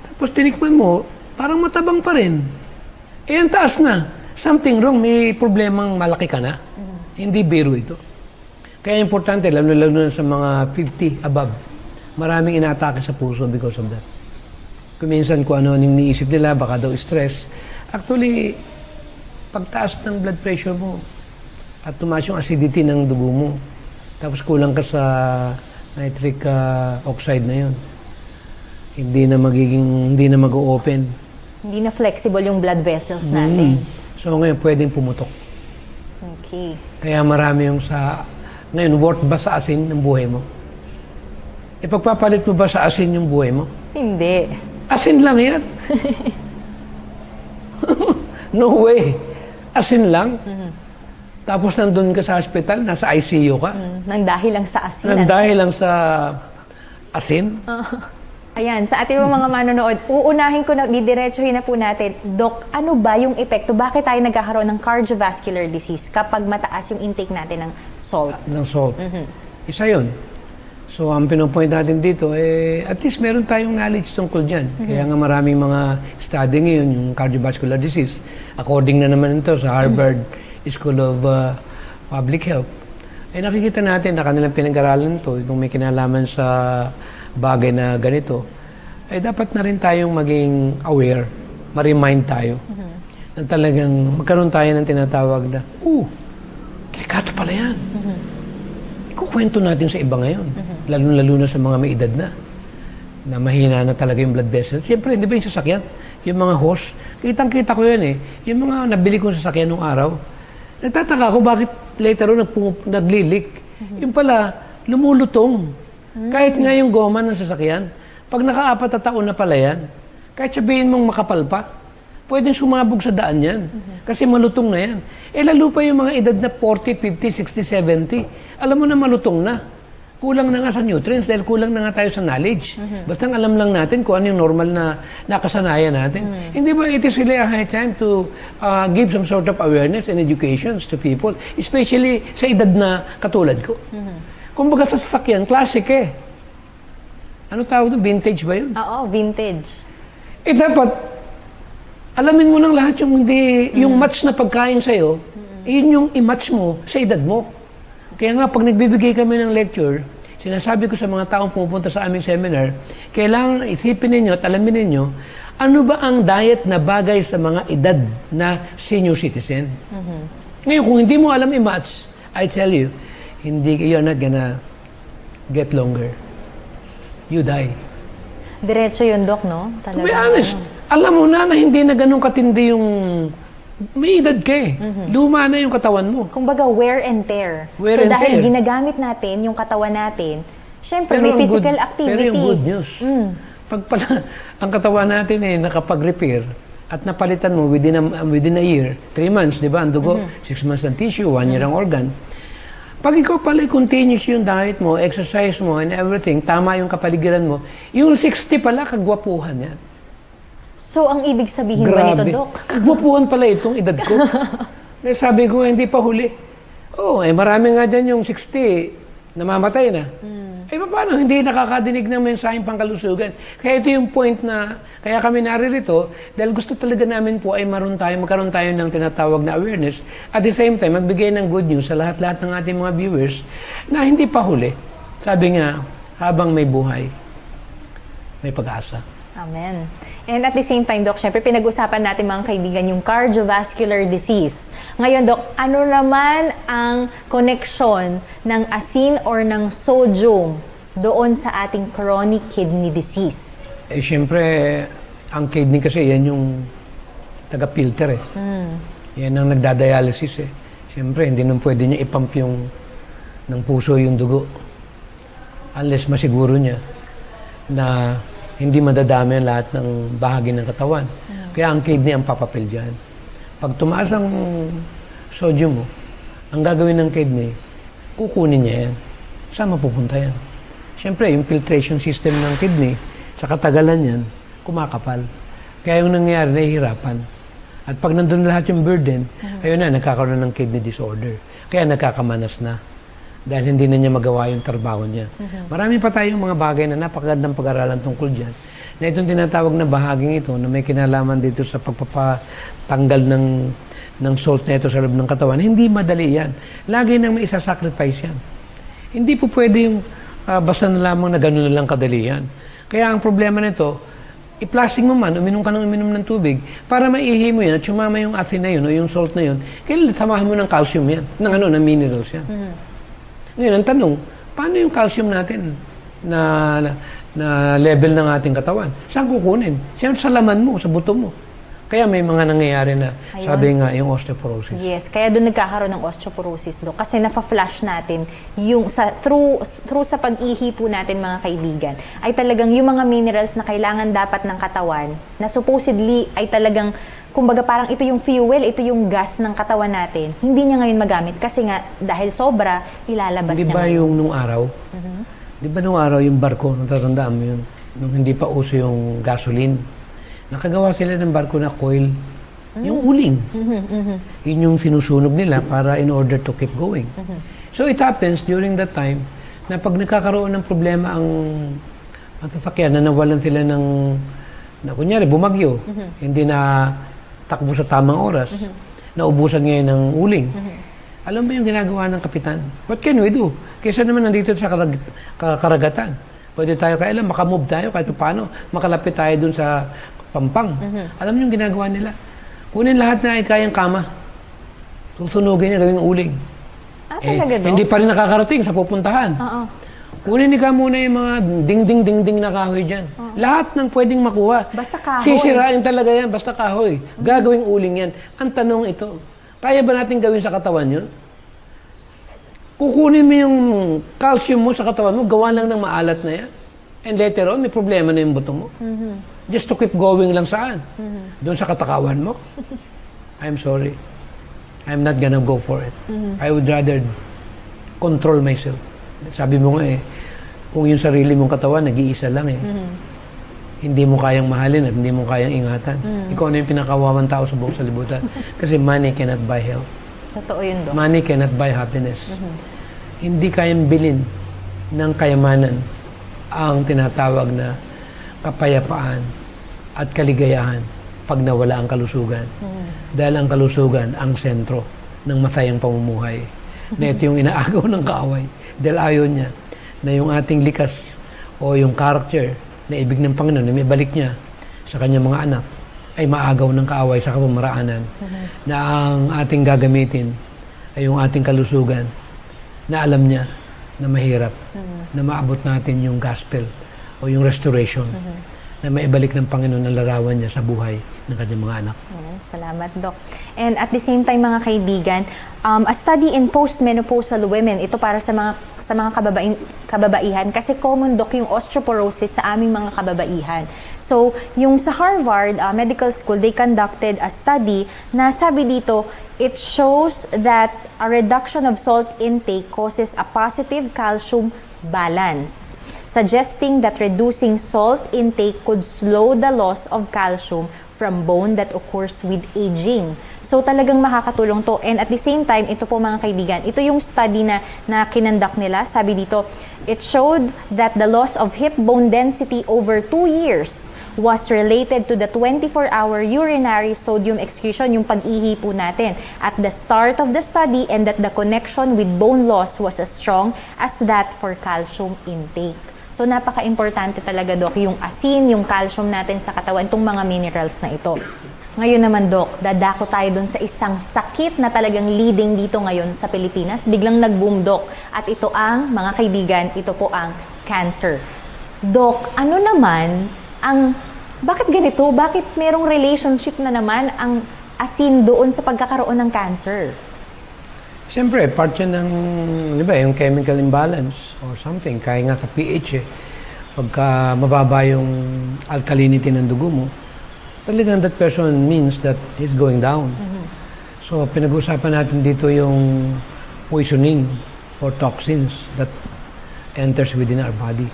tapos tinikman mo, parang matabang pa rin. Eh, ang taas na. Something wrong, may problemang malaki ka na. Hindi biro ito. Kaya importante, lalo-lalo na sa mga 50 above, maraming inaatake sa puso because of that. Kung minsan kung ano yung niisip nila, baka daw stress. Actually, pagtaas ng blood pressure mo at tumaas yung acidity ng dugo mo, tapos kulang ka sa nitric ah, oxide na yun, hindi na magiging, hindi na mag-open. Hindi na flexible yung blood vessels natin. So ngayon, pwedeng pumutok. Okay. Kaya marami yung sa... Ngayon, worth ba sa asin ng buhay mo? Ipagpapalit mo ba sa asin yung buhay mo? Hindi. Asin lang yan. no way. Asin lang. Tapos nandun ka sa hospital, nasa ICU ka. Mm, Nang dahil lang sa Nang asinan. dahil lang sa asin. Ayan, sa ating mga manonood, uunahin ko na, didiretsuhin na po natin, Dok, ano ba yung epekto? Bakit tayo nagkakaroon ng cardiovascular disease kapag mataas yung intake natin ng salt? ng salt. Isa yun. So, ang pinopoint natin dito, eh, at least meron tayong knowledge tungkol dyan. Kaya nga maraming mga study ngayon, yung cardiovascular disease. According na naman ito sa Harvard School of uh, Public Health, ay nakikita natin na kanilang pinag-aralan ito, itong may kinalaman sa bagay na ganito, ay dapat na rin tayong maging aware, ma-remind tayo. na talagang magkaroon tayo ng tinatawag na, uh, delikado pala yan. Ikukwento natin sa iba ngayon. Lalo-lalo na sa mga may edad na. Na mahina na talaga yung blood vessel. Siyempre, di ba yung sasakyan? Yung mga hose. Kitang-kita ko yan eh. Yung mga nabili kong sasakyan nung araw. Nagtataka ako bakit later on nagpung- naglilik. Yung pala, lumulutong. Kahit nga yung goma ng sasakyan. Pag nakaapat na taon na pala yan, kahit sabihin mong makapal pa, pwedeng sumabog sa daan yan. Kasi malutong na yan. Eh lalo pa yung mga edad na 40, 50, 60, 70. Alam mo na malutong na. Kulang na nga sa nutrients dahil kulang na nga tayo sa knowledge. Basta alam lang natin kung ano yung normal na nakasanayan natin. Hindi ba it is really a high time to uh, give some sort of awareness and education to people, especially sa edad na katulad ko. Kumbaga sa sasakyan, classic eh. Ano tawag doon? Vintage ba yun? Oo, vintage. Eh dapat, alamin mo ng lahat yung hindi, yung match na pagkain sa'yo, yun yung i-match mo sa edad mo. Kaya nga, pag nagbibigay kami ng lecture, sinasabi ko sa mga taong pumupunta sa aming seminar, kailangan isipin ninyo at alamin ninyo, ano ba ang diet na bagay sa mga edad na senior citizen? Ngayon, kung hindi mo alam i-match, I tell you, hindi, you're not gonna get longer. You die. Diretso yun, Dok, no? To Talaga. be honest, alam mo na na hindi na ganun katindi yung... May edad ka eh. Luma na yung katawan mo. Kumbaga, wear and tear. Wear so, and dahil tear. ginagamit natin yung katawan natin, syempre, may ang physical good, activity. Pero yung good news, Mm. pag pala ang katawan natin eh nakapag-repair at napalitan mo within a, within a year, three months, di ba, ang dugo, six months ang tissue, one year ang organ. Pag ikaw pala continuous yung diet mo, exercise mo, and everything, tama yung kapaligiran mo, yung 60 pala, kagwapuhan yan. So, ang ibig sabihin ba nito, Dok? Kagwapuhan pala itong edad ko. Eh, Sabi ko, hindi pa huli. Oo, eh marami nga dyan yung 60, namamatay na. Eh paano hindi nakakadinig ng mensaheng pangkalusugan? Kaya ito yung point na, kaya kami naririto, dahil gusto talaga namin po ay maroon tayo, magkaroon tayo ng tinatawag na awareness. At the same time, magbigay ng good news sa lahat-lahat ng ating mga viewers na hindi pa huli. Sabi nga, habang may buhay, may pag-asa. Amen. And at the same time, Dok, syempre pinag-usapan natin mga kaibigan yung cardiovascular disease. Ngayon, Dok, ano naman ang connection ng asin or ng sodium doon sa ating chronic kidney disease? Eh, siyempre, ang kidney kasi, yan yung taga-filter eh. Yan ang nagdadialysis eh. Siyempre, hindi nang pwede niya ipump yung ng puso yung dugo. Unless masiguro niya na hindi madadami ang lahat ng bahagi ng katawan. Kaya ang kidney ang papapil dyan. Pag tumaas ang sodium mo, ang gagawin ng kidney, kukunin niya yan. Saan mapupunta yan? Siyempre, yung filtration system ng kidney, sa katagalan yan, kumakapal. Kaya yung nangyayari, nahihirapan. At pag nandun lahat yung burden, ayun na, nagkakaroon ng kidney disorder. Kaya nagkakamanas na. Dahil hindi na niya magawa yung trabaho niya. Marami pa tayong mga bagay na napakagandang pag-aralan tungkol dyan. Na itong tinatawag na bahaging ito na may kinalaman dito sa pagpapatanggal ng ng salt na ito sa loob ng katawan, hindi madali yan. Lagi nang may isa-sacrifice yan. Hindi po pwede yung ah, basta na lamang na gano'n na lang kadali yan. Kaya ang problema nito, i-plastic mo man, uminom ka ng uminom ng tubig, para maihi mo yan at sumama yung acid na yun o yung salt na yun, kailangan samahan mo ng calcium yan, ng ano, ng minerals yan. Ngayon, ang tanong, paano yung calcium natin na, na, na level ng ating katawan? Saan kukunin? Siyempre sa laman mo, sa buto mo. Kaya may mga nangyayari na, Ayun. sabi nga, yung osteoporosis. Yes, kaya doon nagkakaroon ng osteoporosis, Dok. Kasi nafa-flash natin yung sa, through, through sa pag-ihi po natin, mga kaibigan, ay talagang yung mga minerals na kailangan dapat ng katawan, na supposedly ay talagang, kumbaga parang ito yung fuel, ito yung gas ng katawan natin, hindi niya ngayon magamit kasi nga dahil sobra, ilalabas Di niya ba ngayon. yung nung araw? Di ba nung araw yung barko, natatandaan mo yun? Nung hindi pa uso yung gasoline. Nakagawa sila ng barko na coil. Yung uling. Yun yung sinusunog nila para in order to keep going. So it happens during that time na pag nagkakaroon ng problema ang, ang sasakyan na nawalan sila ng na kunyari bumagyo, hindi na takbo sa tamang oras, naubusan ngayon ng uling. Alam mo yung ginagawa ng kapitan? What can we do? Kaysa naman nandito sa karag- ka- karagatan. Pwede tayo kailan, makamove tayo kahit paano, makalapit tayo dun sa pampang. Alam mo yung ginagawa nila? Kunin lahat na ay kayang kama. Tutunugin niya gawing uling. Ah, Eh, talaga, Dok? hindi pa rin nakakarating sa pupuntahan. Oo. Kunin ka muna yung mga ding-ding-ding-ding na kahoy dyan. Lahat ng pwedeng makuha. Basta kahoy. Sisirain talaga yan, basta kahoy. Gagawing uling yan. Ang tanong ito, kaya ba natin gawin sa katawan yun? Kukunin mo yung calcium mo sa katawan mo, gawa lang ng maalat na yan. And later on, may problema na yung buto mo. Just to keep going lang saan? Doon sa katakawan mo? I'm sorry. I'm not gonna go for it. I would rather control myself. Sabi mo nga eh, kung yung sarili mong katawan, nag-iisa lang eh. Hindi mo kayang mahalin at hindi mo kayang ingatan. Ikaw na yung pinakawawang tao sa buong salibutan. Kasi money cannot buy health. Totoo yun, Dok. Money cannot buy happiness. Hindi kayang bilin ng kayamanan ang tinatawag na kapayapaan at kaligayahan pag nawala ang kalusugan. Dahil ang kalusugan ang sentro ng masayang pamumuhay. Na ito yung inaagaw ng kaaway. Dahil ayaw niya na yung ating likas o yung character na ibig ng Panginoon na may balik niya sa kanyang mga anak ay maagaw ng kaaway sa kapamaraanan. Na ang ating gagamitin ay yung ating kalusugan na alam niya na mahirap na maabot natin yung gospel o yung restoration na maibalik ng Panginoon ang larawan niya sa buhay ng kanyang mga anak. Ayan, Salamat, Doc. And at the same time, mga kaibigan, um, a study in postmenopausal women, ito para sa mga sa mga kababain, kababaihan kasi common doc yung osteoporosis sa aming mga kababaihan. So, yung sa Harvard uh, Medical School, they conducted a study na sabi dito, it shows that a reduction of salt intake causes a positive calcium balance, suggesting that reducing salt intake could slow the loss of calcium from bone that occurs with aging. So talagang makakatulong to. And at the same time, ito po mga kaibigan, ito yung study na, na kinandak nila. Sabi dito, it showed that the loss of hip bone density over 2 years was related to the 24-hour urinary sodium excretion, yung pag-ihi po natin, at the start of the study and that the connection with bone loss was as strong as that for calcium intake. So napaka-importante talaga, Dok, yung asin, yung calcium natin sa katawan, itong mga minerals na ito. Ngayon naman, Dok, dadako tayo dun sa isang sakit na talagang leading dito ngayon sa Pilipinas. Biglang nag-boom, Dok. At ito ang, mga kaibigan, ito po ang cancer. Dok, ano naman ang, bakit ganito? Bakit merong relationship na naman ang asin doon sa pagkakaroon ng cancer? Siyempre, part yan ng, di ba, yung chemical imbalance or something. Kaya nga sa pH eh. Pagka mababa yung alkalinity ng dugo mo, talagang that person means that he's going down. So, pinag-uusapan natin dito yung poisoning or toxins that enters within our body.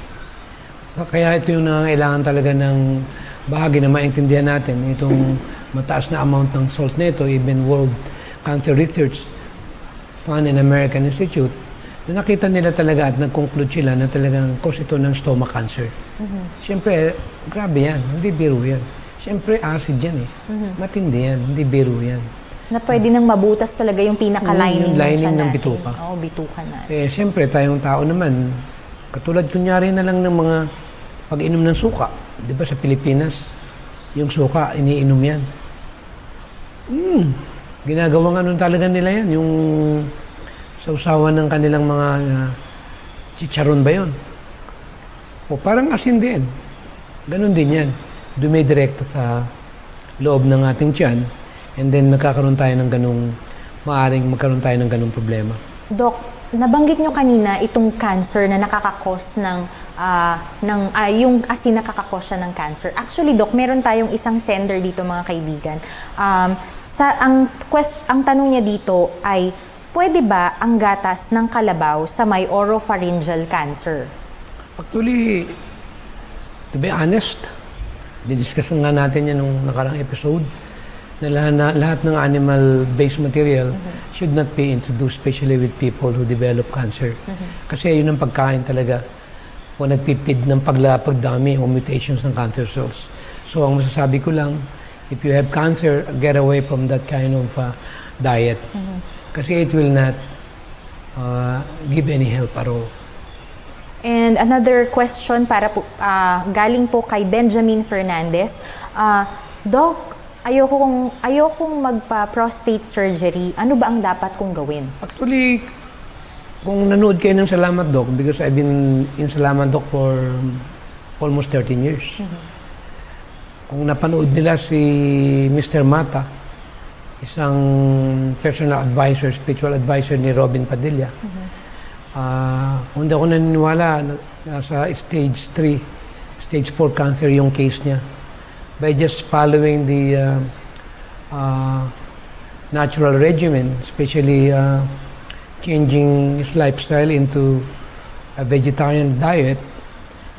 So, kaya ito yung nangangailangan talaga ng bahagi na maintindihan natin. Itong mataas na amount ng salt nito, even World Cancer Research Fund and American Institute, na nakita nila talaga at nag-conclude sila na talagang cause ito ng stomach cancer. Siyempre, grabe yan. Hindi biro yan. Siyempre, acid yan eh. Matindi yan. Hindi biro yan. Na pwede nang mabutas talaga yung pinaka-lining yung lining ng natin. bituka. Oo, bituka natin. Eh, siyempre, tayong tao naman, katulad kunyari na lang ng mga pag-inom ng suka. Di ba sa Pilipinas, yung suka, iniinom yan. Mm, ginagawang ano talaga nila yan, yung sausawan ng kanilang mga uh, chicharon ba yon? O parang asin din. Ganon din yan. Dumidirekta sa loob ng ating tiyan and then nagkakaroon tayo ng ganong, maaring magkaroon tayo ng ganong problema. Dok, nabanggit nyo kanina itong cancer na nakakakos ng ah, ng ah, yung asin nakakakos siya ng cancer. Actually, Dok, meron tayong isang sender dito mga kaibigan. Um, sa ang quest, ang tanong niya dito ay pwede ba ang gatas ng kalabaw sa may oropharyngeal cancer? Actually, to be honest, didiscuss nga natin yan nung nakarang episode na lahat, na, lahat ng animal-based material should not be introduced, especially with people who develop cancer. Kasi yun ang pagkain talaga o nagpipid ng paglapagdami o mutations ng cancer cells. So, ang masasabi ko lang, if you have cancer, get away from that kind of uh, diet. Kasi it will not uh, give any help at all. And another question para po, ah, galing po kay Benjamin Fernandez. Ah, Doc, ayokong, ayokong magpa-prostate surgery, ano ba ang dapat kong gawin? Actually, kung nanood kayo ng Salamat Doc, because I've been in Salamat Doc for almost 13 years. Kung napanood nila si Mr. Mata, isang personal advisor, spiritual advisor ni Robin Padilla, ah kung hindi ako naniniwala, na- nasa stage 3, stage 4 cancer yung case niya. By just following the uh, uh, natural regimen, especially uh, changing his lifestyle into a vegetarian diet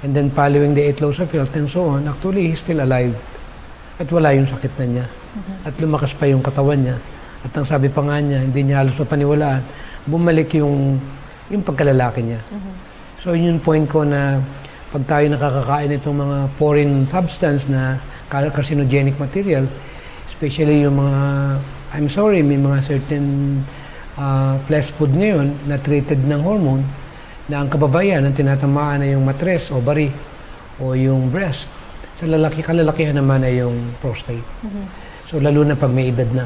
and then following the eight laws of health and so on, actually he's still alive. At wala yung sakit na niya. At lumakas pa yung katawan niya. At ang sabi pa nga niya, hindi niya halos mapaniwalaan, bumalik yung, yung pagkalalaki niya. So yun yung point ko na pag tayo nakakakain itong mga foreign substance na car- carcinogenic material, especially yung mga, I'm sorry, may mga certain uh, flesh food ngayon na treated ng hormone na ang kababayan ang tinatamaan na yung matres, ovary, o yung breast. Sa lalaki, kalalakihan naman ay yung prostate. So lalo na pag may edad na.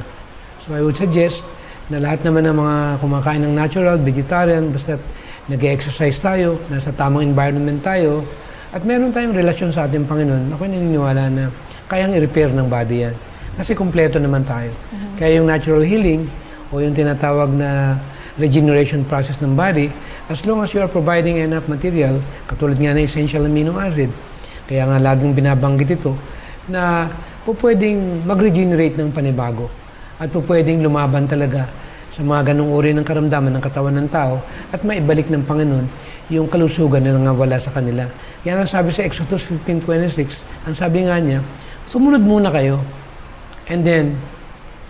So I would suggest na lahat naman ng mga kumakain ng natural, vegetarian, basta nag-exercise tayo, nasa tamang environment tayo, at meron tayong relasyon sa ating Panginoon, ako naniniwala na kayang i-repair ng body yan. Kasi kumpleto naman tayo. Kaya yung natural healing o yung tinatawag na regeneration process ng body, as long as you are providing enough material, katulad nga ng essential amino acid, kaya nga laging binabanggit ito, na po pwedeng mag-regenerate ng panibago at po pwedeng lumaban talaga sa mga ganong uri ng karamdaman ng katawan ng tao at maibalik ng Panginoon yung kalusugan na nangawala sa kanila. Kaya nga sabi sa Exodus 15.26, ang sabi nga niya, sumunod muna kayo and then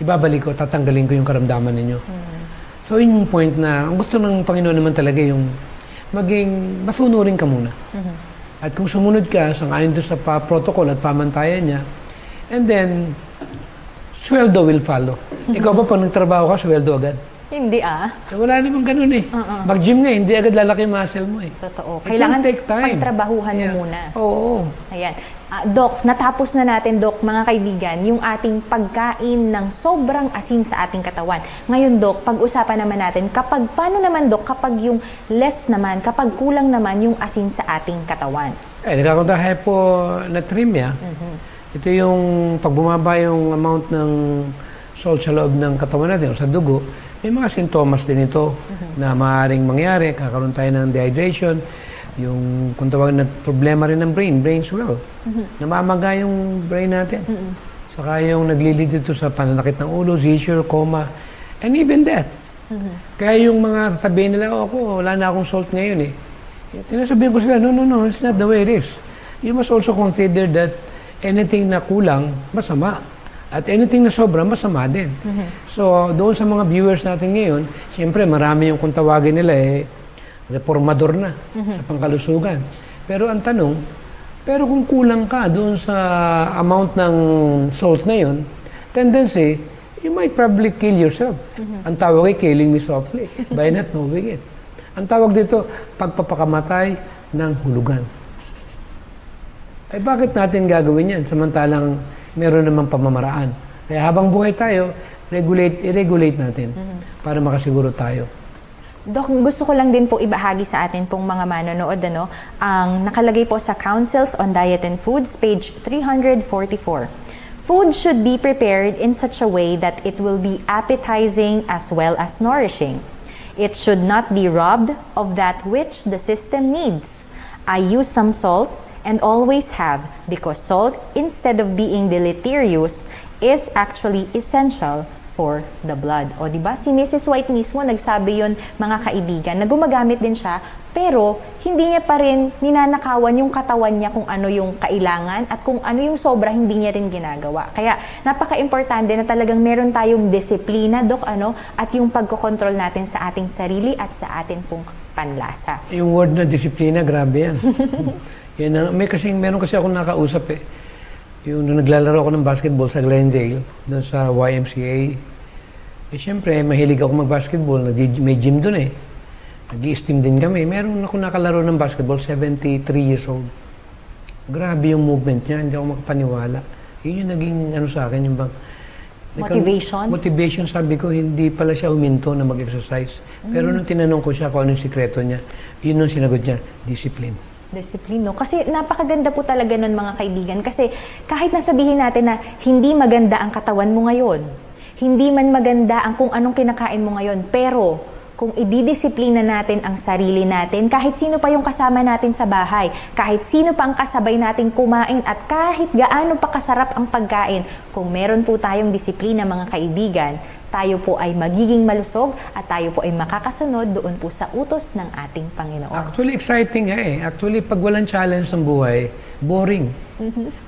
ibabalik ko, tatanggalin ko yung karamdaman ninyo. So yun yung point na, ang gusto ng Panginoon naman talaga yung maging masunurin ka muna. At kung sumunod ka, sangayon doon sa pa protocol at pamantayan niya, and then, sweldo will follow. Ikaw ba pag nagtrabaho ka, sweldo agad? Hindi ah. Eh, wala namang ganun eh. Mag-gym nga, hindi agad lalaki yung muscle mo eh. Totoo. It Kailangan will take time. pagtrabahuhan Yeah. mo muna. Oo. Ayan. Ah, Doc, natapos na natin, Doc, mga kaibigan, yung ating pagkain ng sobrang asin sa ating katawan. Ngayon, Doc, pag-usapan naman natin, kapag, paano naman, Doc, kapag yung less naman, kapag kulang naman yung asin sa ating katawan? Eh, nagkakunta hyponatremia. Ito yung pag bumaba yung amount ng salt sa loob ng katawan natin o sa dugo, may mga sintomas din ito na maaaring mangyari. Kakaroon tayo ng dehydration, yung kung tawag na problema rin ng brain, brain swell. Namamaga yung brain natin. Saka yung naglilid ito sa pananakit ng ulo, seizure, coma, and even death. Kaya yung mga sasabihin nila, oh, ako, wala na akong salt ngayon eh. Tinasabihin ko sila, no, no, no, it's not the way it is. You must also consider that anything na kulang, masama. At anything na sobra, masama din. So, doon sa mga viewers natin ngayon, siyempre marami yung kung tawagin nila eh, reformador na sa pangkalusugan. Pero ang tanong, pero kung kulang ka doon sa amount ng salt na yun, tendency, you might probably kill yourself. Ang tawag ay killing me softly by not knowing it. Ang tawag dito, pagpapakamatay ng hulugan. Ay bakit natin gagawin yan samantalang meron namang pamamaraan? Kaya habang buhay tayo, regulate, i-regulate natin para makasiguro tayo. Doc, gusto ko lang din po ibahagi sa atin pong mga manonood ano, ang nakalagay po sa Councils on Diet and Foods, page 344. Food should be prepared in such a way that it will be appetizing as well as nourishing. It should not be robbed of that which the system needs. I use some salt and always have because salt, instead of being deleterious, is actually essential for the blood. O di ba? Si Mrs. White mismo nagsabi 'yon mga kaibigan na gumagamit din siya pero hindi niya pa rin ninanakawan yung katawan niya kung ano yung kailangan at kung ano yung sobra hindi niya rin ginagawa. Kaya napaka-importante na talagang meron tayong disiplina, Dok, ano, at yung pagkokontrol natin sa ating sarili at sa atin pong panlasa. Yung word na disiplina, grabe yan. yan ang, may kasing, meron kasi akong nakausap eh. Yung nung naglalaro ako ng basketball sa Glendale, doon sa YMCA. Eh syempre, mahilig ako mag-basketball. Nag- May gym doon eh. Nag-i-steam din kami. Meron ako nakalaro ng basketball, 73 years old. Grabe yung movement niya, hindi ako makapaniwala. Yun yung naging ano sa akin, yung bang... Motivation? Motivation, sabi ko, hindi pala siya huminto na mag-exercise. Pero nung tinanong ko siya kung ano yung sikreto niya, yun yung sinagot niya, discipline. Disiplino. Kasi napakaganda po talaga nun mga kaibigan. Kasi kahit nasabihin natin na hindi maganda ang katawan mo ngayon, hindi man maganda ang kung anong kinakain mo ngayon, pero kung ididisiplina natin ang sarili natin, kahit sino pa yung kasama natin sa bahay, kahit sino pa ang kasabay natin kumain, at kahit gaano pa kasarap ang pagkain, kung meron po tayong disiplina mga kaibigan, tayo po ay magiging malusog at tayo po ay makakasunod doon po sa utos ng ating Panginoon. Actually, exciting nga eh. Actually, pag walang challenge ng buhay, boring.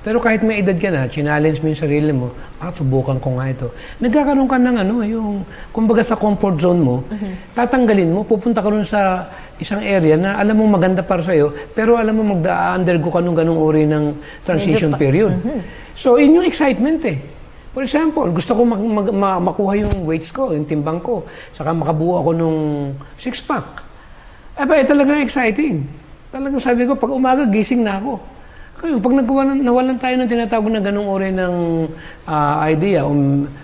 Pero kahit may edad ka na, challenge mo yung sarili mo, ah, subukan ko nga ito. Nagkakaroon ka ng ano, yung, kumbaga sa comfort zone mo, tatanggalin mo, pupunta ka rin sa isang area na alam mo maganda para sa'yo, pero alam mo mag-undergo ka nung ganong uri ng transition period. So, yun yung excitement eh. For example, gusto ko mag, mag- ma- makuha yung weights ko, yung timbang ko, saka makabuo ako nung six-pack. Aba, eh, talagang exciting. Talagang sabi ko, pag umaga, gising na ako. Kaya pag nagkawalan, nawalan tayo ng tinatawag na ganong uri ng ah, idea o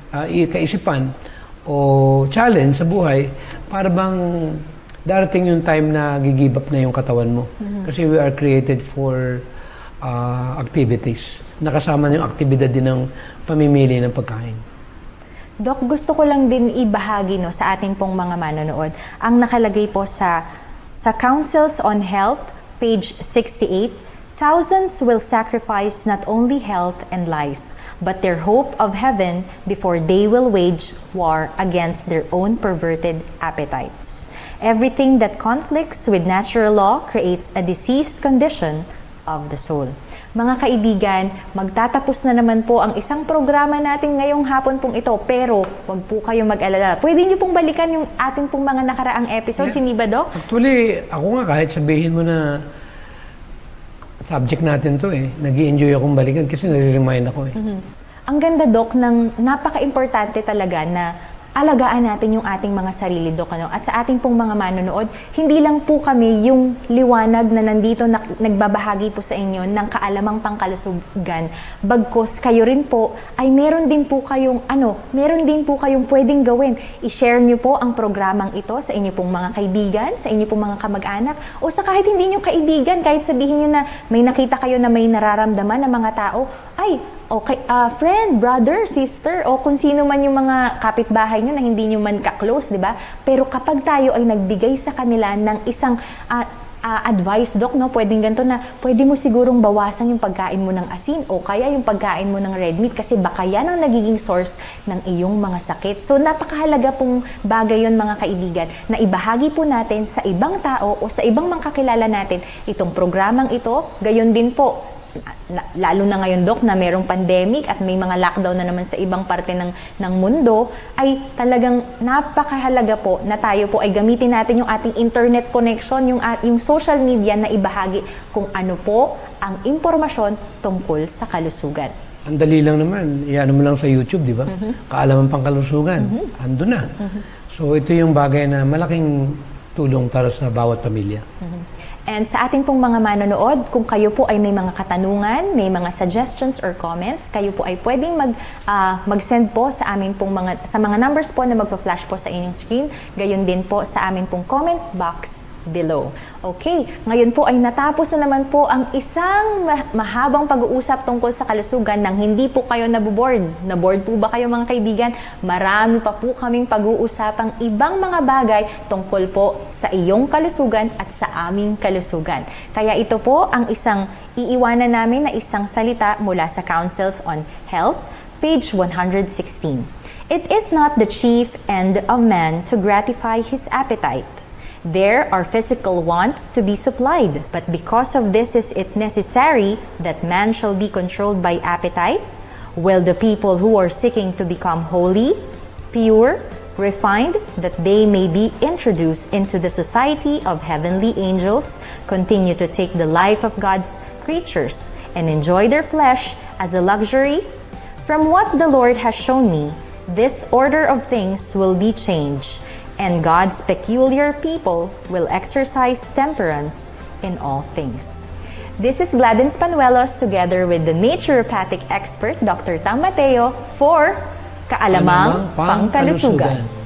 ah, i- kaisipan o challenge sa buhay, para bang darating yung time na gigib up na yung katawan mo. Kasi we are created for ah, activities. Nakasama na yung aktibidad din ng pamimili ng pagkain. Doc, gusto ko lang din ibahagi no, sa ating pong mga manonood ang nakalagay po sa sa Councils on Health, page 68, thousands will sacrifice not only health and life, but their hope of heaven before they will wage war against their own perverted appetites. Everything that conflicts with natural law creates a diseased condition of the soul. Mga kaibigan, magtatapos na naman po ang isang programa natin ngayong hapon pong ito, pero huwag po kayo mag-alala. Pwede niyo pong balikan yung ating pong mga nakaraang episodes, Yeah. hindi ba, Doc? Actually, ako nga kahit sabihin mo na subject natin to eh, nag enjoy akong balikan kasi nare-remind ako eh. Ang ganda, Doc, ng napaka-importante talaga na alagaan natin yung ating mga sarili, Dok. Ano? At sa ating pong mga manonood, hindi lang po kami yung liwanag na nandito na, nagbabahagi po sa inyo ng kaalamang pangkalusugan. Bagkos kayo rin po ay meron din po kayong ano, meron din po kayong pwedeng gawin. I-share niyo po ang programang ito sa inyo pong mga kaibigan, sa inyo pong mga kamag-anak, o sa kahit hindi niyo kaibigan, kahit sabihin niyo na may nakita kayo na may nararamdaman ng mga tao, ay, okay, ah, friend, brother, sister, o kung sino man yung mga kapitbahay nyo na hindi nyo man ka-close, di ba? Pero kapag tayo ay nagbigay sa kanila ng isang ah, ah, advice, Doc, no? Pwedeng ganito na, pwede mo sigurong bawasan yung pagkain mo ng asin o kaya yung pagkain mo ng red meat kasi baka yan ang nagiging source ng iyong mga sakit. So, napakahalaga pong bagay yon mga kaibigan na ibahagi po natin sa ibang tao o sa ibang mga kakilala natin itong programang ito. Gayon din po, lalo na ngayon Dok na merong pandemic at may mga lockdown na naman sa ibang parte ng ng mundo ay talagang napakahalaga po na tayo po ay gamitin natin yung ating internet connection yung yung social media na ibahagi kung ano po ang impormasyon tungkol sa kalusugan. Ang dali lang naman, iyan mo lang sa YouTube, di ba? Kaalaman pang kalusugan, ando na. So ito yung bagay na malaking tulong para sa bawat pamilya. And sa ating pong mga manonood, kung kayo po ay may mga katanungan, may mga suggestions or comments, kayo po ay pwedeng mag, ah, mag-send po sa amin pong mga, sa mga numbers po na magpa-flash po sa inyong screen. Gayon din po sa amin pong comment box below. Okay, ngayon po ay natapos na naman po ang isang ma- mahabang pag-uusap tungkol sa kalusugan nang hindi po kayo naboboard. Naboard po ba kayo mga kaibigan? Marami pa po kaming pag-uusapang ibang mga bagay tungkol po sa iyong kalusugan at sa aming kalusugan. Kaya ito po ang isang iiwanan namin na isang salita mula sa Councils on Health, page 116. It is not the chief end of man to gratify his appetite. There are physical wants to be supplied, but because of this is it necessary that man shall be controlled by appetite? Will the people who are seeking to become holy, pure, refined, that they may be introduced into the society of heavenly angels, continue to take the life of God's creatures, and enjoy their flesh as a luxury? From what the Lord has shown me, this order of things will be changed, and God's peculiar people will exercise temperance in all things. This is Gladys Panuelos together with the naturopathic expert Dr. Tam Mateo for Kaalamang Pangkalusugan. Pangkalusugan.